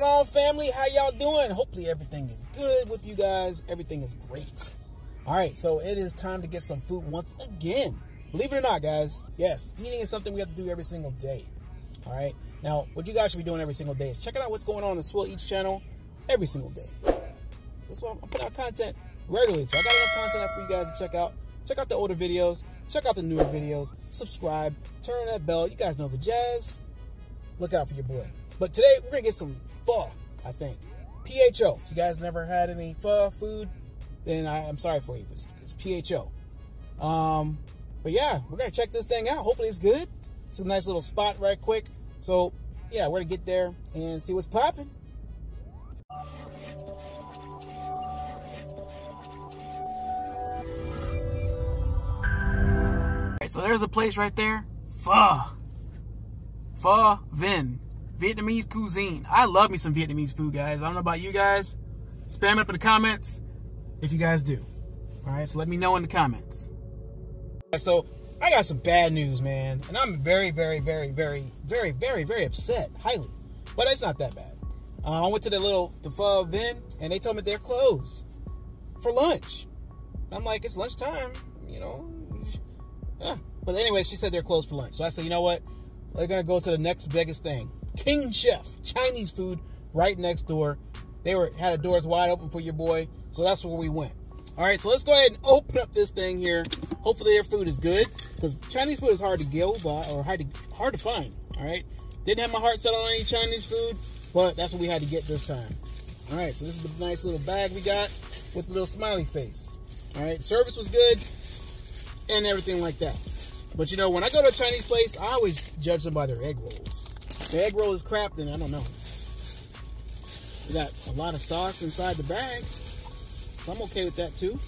going on, family? How y'all doing? Hopefully, everything is good with you guys. Everything is great. All right, so it is time to get some food once again. Believe it or not, guys, yes, eating is something we have to do every single day. All right, now what you guys should be doing every single day is checking out what's going on in Swill Eats channel every single day. That's why I'm putting out content regularly, so I got enough content out for you guys to check out. Check out the older videos, check out the newer videos, subscribe, turn that bell. You guys know the jazz. Look out for your boy. But today we're gonna get some pho, I think. PHO. If you guys never had any pho food, then I, am sorry for you. It's, it's PHO. Um, but yeah, we're gonna check this thing out. Hopefully it's good. It's a nice little spot right quick. So yeah, we're gonna get there and see what's popping. so there's a place right there. Pho. Pho Vin. Vietnamese cuisine. I love me some Vietnamese food, guys. I don't know about you guys. Spam it up in the comments if you guys do. All right, so let me know in the comments. So I got some bad news, man, and I'm very, very, very, very, very, very, very upset, highly. But it's not that bad. Uh, I went to the little the Pho Vin, and they told me they're closed for lunch. I'm like, it's lunchtime, you know. Yeah. But anyway, she said they're closed for lunch. So I said, you know what? They're gonna go to the next biggest thing. King Chef, Chinese food right next door. They were had the doors wide open for your boy, so that's where we went. All right, so let's go ahead and open up this thing here. Hopefully their food is good because Chinese food is hard to get by or hard to hard to find. All right, didn't have my heart set on any Chinese food, but that's what we had to get this time. All right, so this is the nice little bag we got with the little smiley face. All right, service was good and everything like that. But you know, when I go to a Chinese place, I always judge them by their egg rolls the egg roll is crap, then I don't know. We got a lot of sauce inside the bag. So I'm okay with that too.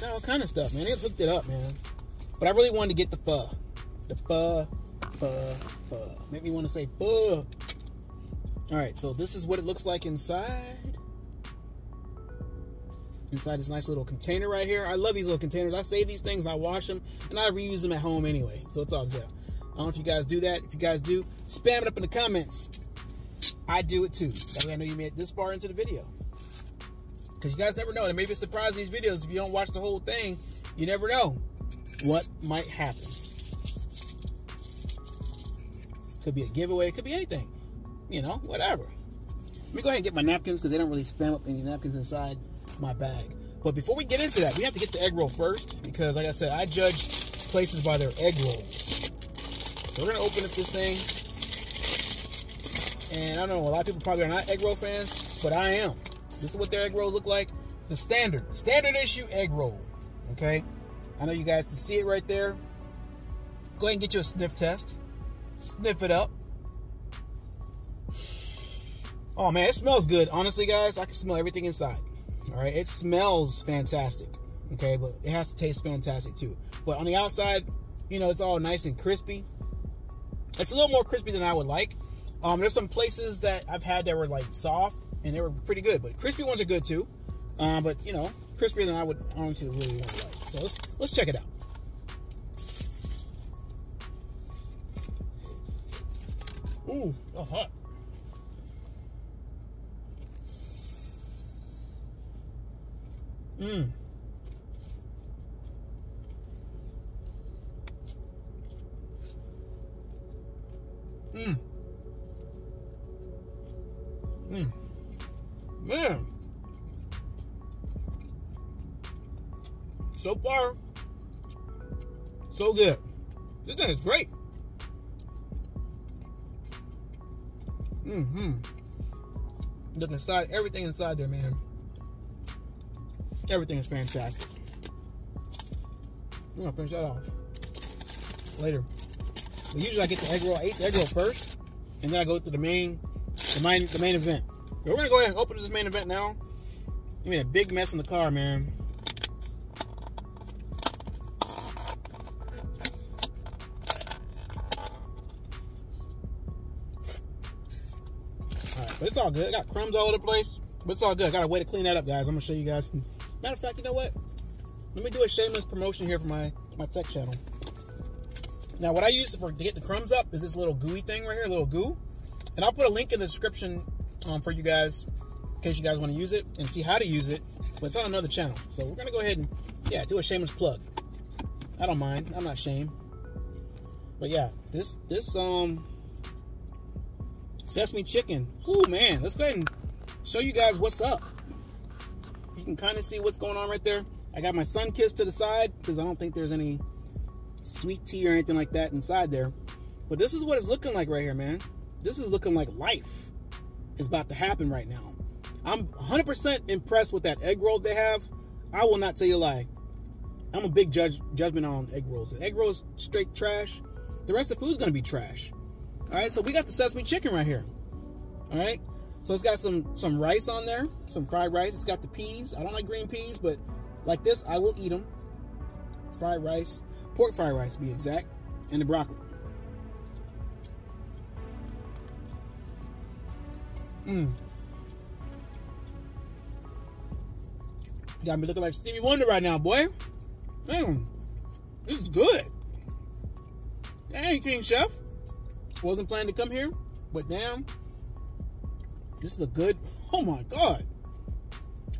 Got all kind of stuff, man. They hooked it up, man. But I really wanted to get the pho. The pho, pho, pho. Make me want to say pho. Alright, so this is what it looks like inside. Inside this nice little container right here. I love these little containers. I save these things, I wash them, and I reuse them at home anyway. So it's all good. I don't know if you guys do that. If you guys do, spam it up in the comments. I do it too. That way I know you made it this far into the video. Because you guys never know. There may be a surprise these videos. If you don't watch the whole thing, you never know what might happen. Could be a giveaway. It could be anything. You know, whatever. Let me go ahead and get my napkins because they don't really spam up any napkins inside my bag. But before we get into that, we have to get the egg roll first because, like I said, I judge places by their egg rolls. So we're gonna open up this thing. And I don't know, a lot of people probably are not egg roll fans, but I am. This is what their egg roll look like. The standard, standard issue egg roll. Okay? I know you guys can see it right there. Go ahead and get you a sniff test. Sniff it up. Oh man, it smells good. Honestly, guys, I can smell everything inside. All right, it smells fantastic. Okay, but it has to taste fantastic too. But on the outside, you know, it's all nice and crispy. It's a little more crispy than I would like. Um, there's some places that I've had that were like soft and they were pretty good, but crispy ones are good too. Um, but you know, crispier than I would honestly really want to like. So let's let's check it out. Ooh, oh hot. Mmm. Mmm. Mmm. Man. So far, so good. This thing is great. Mm-hmm. Look inside, everything inside there, man. Everything is fantastic. I'm gonna finish that off later. Usually I get the egg roll. I the egg roll first, and then I go to the main, the main, the main event. But we're gonna go ahead and open this main event now. You made a big mess in the car, man. But it's all good. I got crumbs all over the place, but it's all good. I got a way to clean that up, guys. I'm gonna show you guys. Matter of fact, you know what? Let me do a shameless promotion here for my my tech channel. Now, what I use for to get the crumbs up is this little gooey thing right here, a little goo. And I'll put a link in the description um, for you guys in case you guys want to use it and see how to use it. But it's on another channel, so we're gonna go ahead and yeah, do a shameless plug. I don't mind. I'm not shame. But yeah, this this um sesame chicken. Ooh man, let's go ahead and show you guys what's up. You can kind of see what's going on right there. I got my Sunkist to the side because I don't think there's any sweet tea or anything like that inside there. But this is what it's looking like right here, man. This is looking like life is about to happen right now. I'm 100% impressed with that egg roll they have. I will not tell you a lie. I'm a big judge judgment on egg rolls. The egg rolls straight trash. The rest of the food's gonna be trash. All right, so we got the sesame chicken right here. All right, so it's got some some rice on there, some fried rice. It's got the peas. I don't like green peas, but like this, I will eat them. Fried rice, pork fried rice, be exact, and the broccoli. Mmm. Got me looking like Stevie Wonder right now, boy. Man, this is good. Hey, King Chef. Wasn't planning to come here, but damn, this is a good. Oh my God.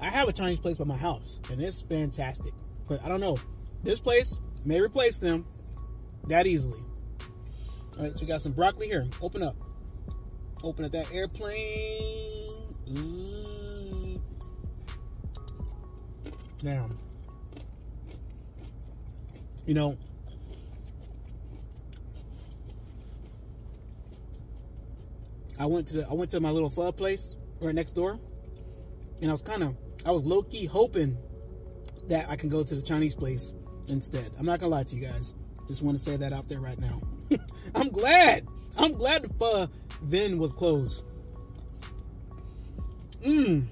I have a Chinese place by my house, and it's fantastic. But I don't know. This place may replace them that easily. All right, so we got some broccoli here. Open up. Open up that airplane. Now, you know, I went to the, I went to my little pho place right next door, and I was kind of I was low key hoping that I can go to the Chinese place instead. I'm not gonna lie to you guys. Just want to say that out there right now. I'm glad. I'm glad the pho Vin was closed. Mmm.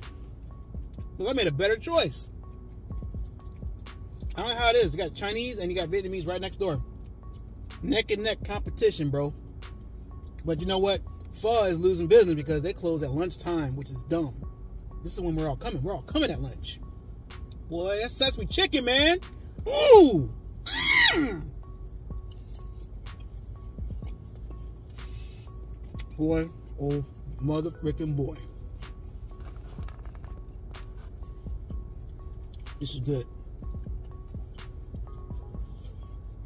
I made a better choice. I don't know how it is. You got Chinese and you got Vietnamese right next door. Neck and neck competition, bro. But you know what? Pho is losing business because they close at lunchtime, which is dumb. This is when we're all coming. We're all coming at lunch. Boy, that's sesame chicken, man. Ooh. Boy, oh mother freaking boy. This is good.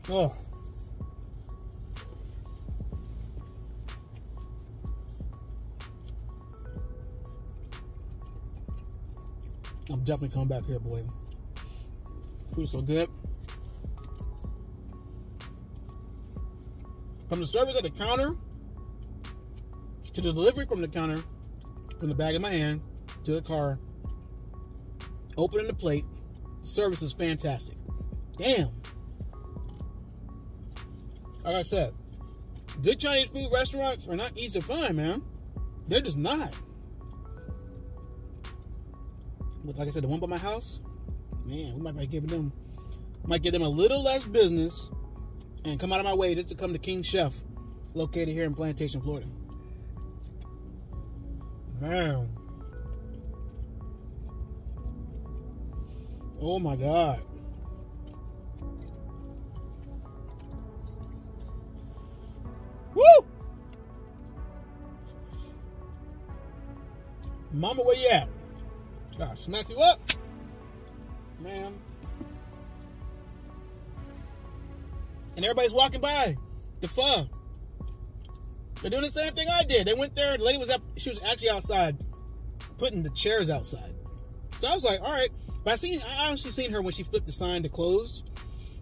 Oh. I'm definitely coming back here, boy. Food's so good. From the service at the counter to the delivery from the counter, from the bag in my hand to the car, opening the plate, service is fantastic. Damn. Like I said, good Chinese food restaurants are not easy to find, man. They're just not. But like I said, the one by my house, man, we might be giving them, might give them a little less business, and come out of my way just to come to King Chef, located here in Plantation, Florida. Man. Oh my God. Woo! Mama, where you at? Gotta smack you up. And everybody's walking by the pho. They're doing the same thing I did. They went there, the lady was up, she was actually outside putting the chairs outside. So I was like, all right. But I seen I honestly seen her when she flipped the sign to closed.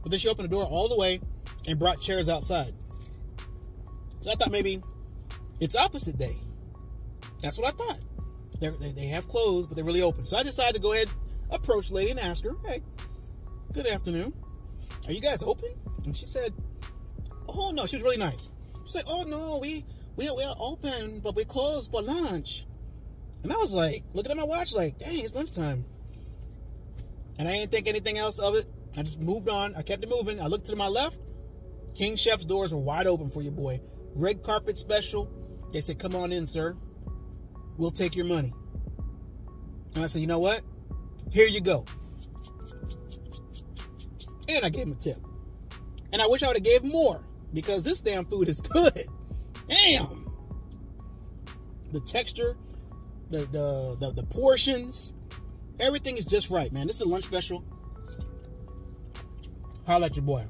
But then she opened the door all the way and brought chairs outside. So I thought maybe it's opposite day. That's what I thought. They're, they they have closed, but they're really open. So I decided to go ahead, approach lady and ask her, hey, good afternoon. Are you guys open? And she said, oh, no. She was really nice. She's like, oh, no, we, we, we are open, but we closed for lunch. And I was like, looking at my watch, like, dang, it's lunchtime. And I didn't think anything else of it. I just moved on. I kept it moving. I looked to my left. King Chef's doors are wide open for your boy red carpet special. They said, come on in, sir. We'll take your money. And I said, you know what? Here you go. And I gave him a tip. And I wish I would have gave more because this damn food is good. Damn. The texture the the the, the portions, everything is just right, man. This is a lunch special. Holla at your boy.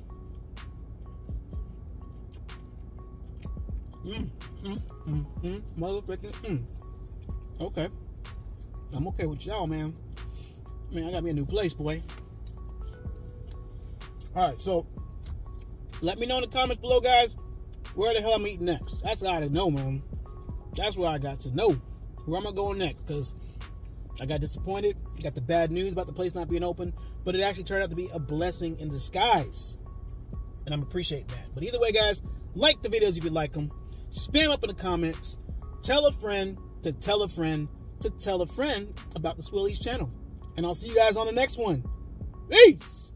Mm, mm, mm, mm, mm. Okay. I'm okay with y'all, man. Man, I got me a new place, boy. All right, so let me know in the comments below, guys, where the hell I'm eating next. That's what I know, man. That's where I got to know where am I going next, because I got disappointed. Got the bad news about the place not being open, but it actually turned out to be a blessing in disguise, and I'm appreciate that. But either way, guys, like the videos if you like them. Spam up in the comments. Tell a friend to tell a friend to tell a friend about the Swill Eats channel. And I'll see you guys on the next one. Peace!